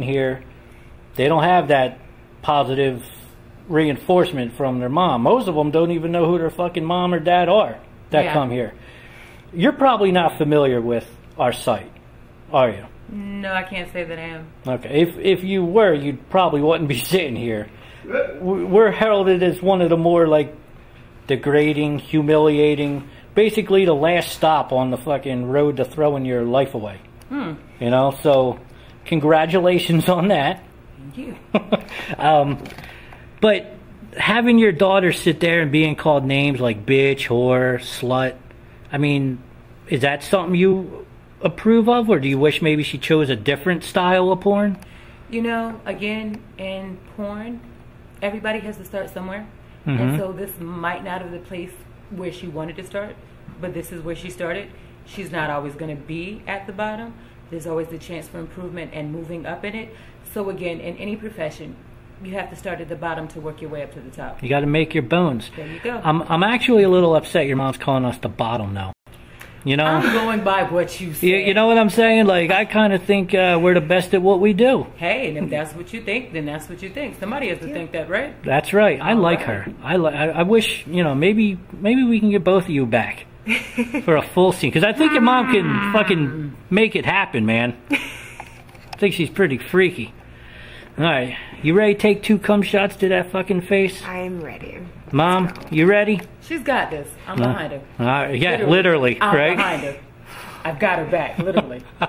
here, they don't have that positive reinforcement from their mom. Most of them don't even know who their fucking mom or dad are that Yeah. come here. You're probably not familiar with our site, are you? No, I can't say that I am. Okay, if if you were, you probably wouldn't be sitting here. We- We're heralded as one of the more like degrading, humiliating, basically the last stop on the fucking road to throwing your life away. Hmm. You know, so congratulations on that. Thank you. um, but having your daughter sit there and being called names like bitch, whore, slut, I mean, is that something you approve of, or do you wish maybe she chose a different style of porn? You know, again, in porn, everybody has to start somewhere. Mhm. And so this might not have the place where she wanted to start, but this is where she started. She's not always going to be at the bottom. There's always the chance for improvement and moving up in it. So again, in any profession, you have to start at the bottom to work your way up to the top. You got to make your bones. There you go. I'm I'm actually a little upset your mom's calling us the bottom now. You know, I'm going by what you say. you, you know what I'm saying? Like I kind of think uh, we're the best at what we do. Hey, and if that's what you think, then that's what you think. Somebody has to think that, right? That's right. I All like right. her. I li- I, I wish you know maybe maybe we can get both of you back for a full scene because I think your mom can hmm. fucking make it happen, man. I think she's pretty freaky. All right, you ready to take two cum shots to that fucking face, I'm ready. mom? You ready? She's got this. I'm behind her. All right, yeah, literally, I'm right? behind her. I've got her back, literally.